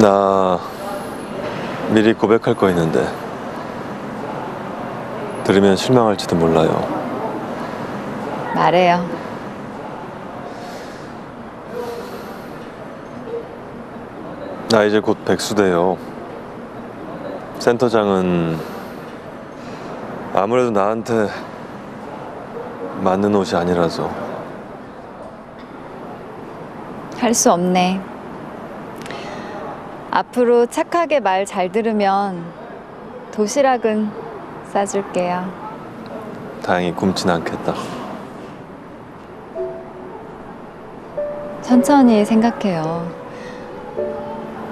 나 미리 고백할 거 있는데 들으면 실망할지도 몰라요. 말해요. 나 이제 곧 백수돼요. 센터장은 아무래도 나한테 맞는 옷이 아니라서 할 수 없네. 앞으로 착하게 말 잘 들으면 도시락은 싸줄게요. 다행히 굶진 않겠다. 천천히 생각해요.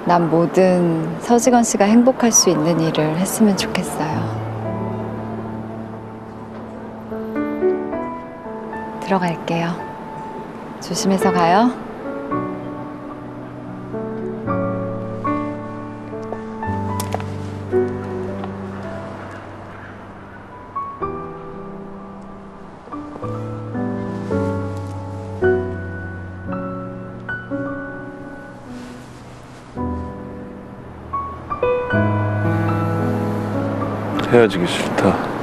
난 뭐든 서지건 씨가 행복할 수 있는 일을 했으면 좋겠어요. 들어갈게요. 조심해서 가요. 헤어지기 싫다.